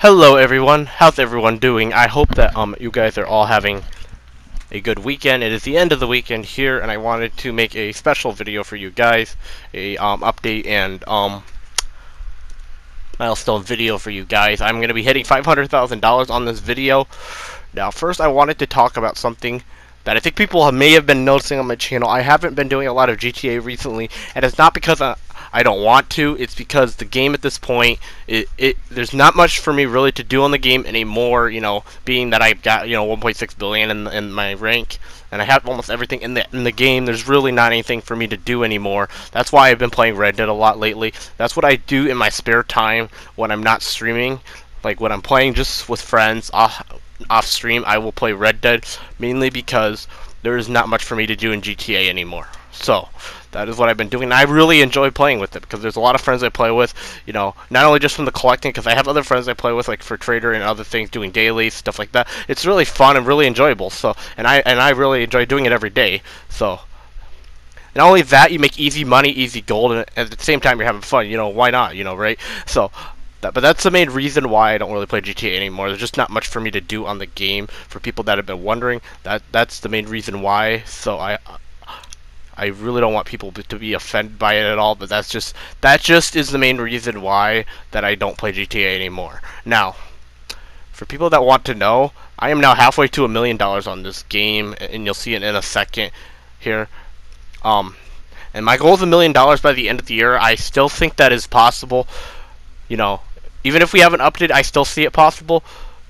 Hello everyone, how's everyone doing? I hope that um you guys are all having a good weekend. It is the end of the weekend here and I wanted to make a special video for you guys, a um update and um milestone video for you guys. I'm going to be hitting $500,000 on this video. Now first I wanted to talk about something that I think people may have been noticing on my channel. I haven't been doing a lot of GTA recently, and it's not because I, I don't want to. It's because the game at this point, it, it there's not much for me really to do on the game anymore. You know, being that I've got you know 1.6 billion in, in my rank, and I have almost everything in the in the game. There's really not anything for me to do anymore. That's why I've been playing Red Dead a lot lately. That's what I do in my spare time when I'm not streaming. Like when I'm playing just with friends off off stream, I will play Red Dead mainly because there is not much for me to do in GTA anymore. So that is what I've been doing. And I really enjoy playing with it because there's a lot of friends I play with. You know, not only just from the collecting, because I have other friends I play with, like for trader and other things, doing daily stuff like that. It's really fun and really enjoyable. So, and I and I really enjoy doing it every day. So. Not only that, you make easy money, easy gold, and at the same time you're having fun. You know, why not? You know, right? So, that, but that's the main reason why I don't really play GTA anymore. There's just not much for me to do on the game. For people that have been wondering, that that's the main reason why. So I I really don't want people to be offended by it at all, but that's just that just is the main reason why that I don't play GTA anymore. Now, for people that want to know, I am now halfway to a million dollars on this game, and you'll see it in a second here. Um, and my goal is a million dollars by the end of the year. I still think that is possible. You know, even if we haven't updated, I still see it possible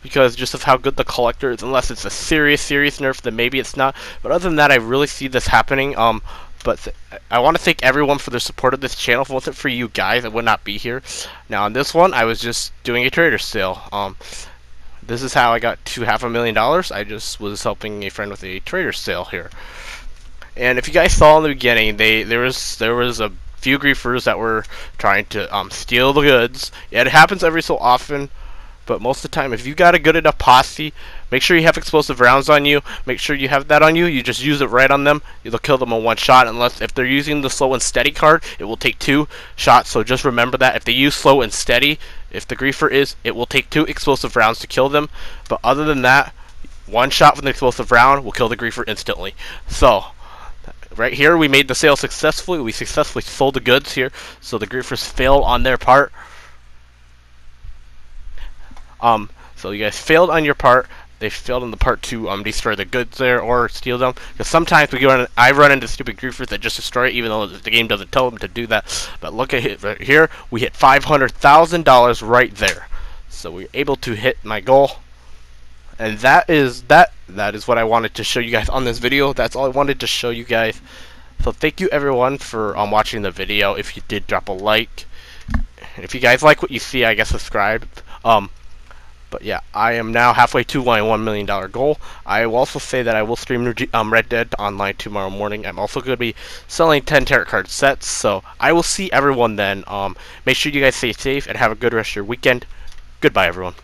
because just of how good the collector is. Unless it's a serious, serious nerf, then maybe it's not. But other than that, I really see this happening. Um, but I want to thank everyone for their support of this channel. If it wasn't for you guys, I would not be here. Now on this one, I was just doing a trader sale. Um, this is how I got to half a million dollars. I just was helping a friend with a trader sale here. And if you guys saw in the beginning, they there was there was a few griefers that were trying to um, steal the goods. Yeah, it happens every so often. But most of the time, if you got a good enough posse, make sure you have explosive rounds on you. Make sure you have that on you. You just use it right on them. You'll kill them in one shot. Unless if they're using the slow and steady card, it will take two shots. So just remember that. If they use slow and steady, if the griefer is, it will take two explosive rounds to kill them. But other than that, one shot from the explosive round will kill the griefer instantly. So right here we made the sale successfully. We successfully sold the goods here. So the griefers failed on their part. Um, so you guys failed on your part. They failed on the part to um, destroy the goods there or steal them. Because sometimes we run, I run into stupid griefers that just destroy it, even though the game doesn't tell them to do that. But look at it right here. We hit $500,000 right there. So we are able to hit my goal. And that is that. That is what I wanted to show you guys on this video. That's all I wanted to show you guys. So thank you everyone for um, watching the video. If you did, drop a like. And if you guys like what you see, I guess subscribe. Um, but yeah, I am now halfway to my $1 million goal. I will also say that I will stream um, Red Dead online tomorrow morning. I'm also going to be selling 10 tarot card sets, so I will see everyone then. Um, make sure you guys stay safe and have a good rest of your weekend. Goodbye, everyone.